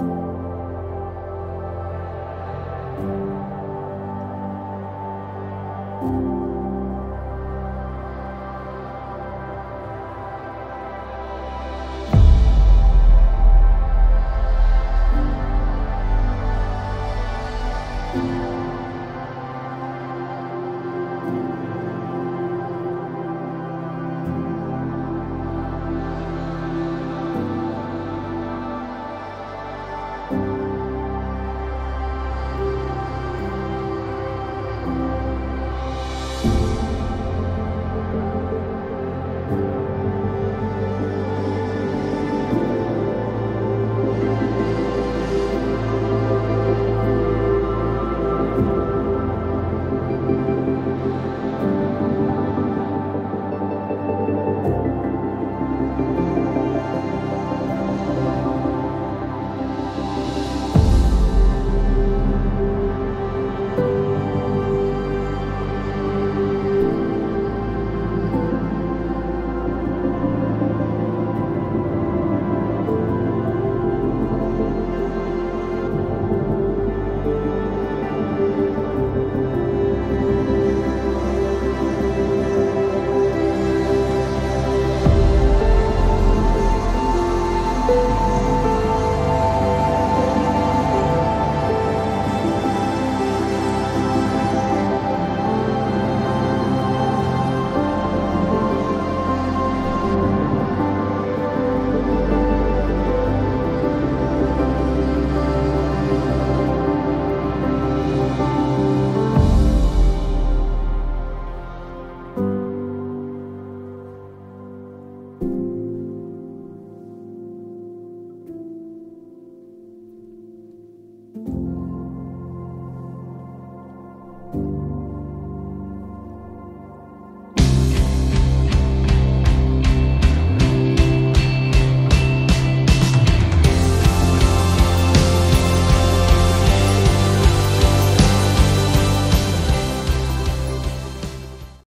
you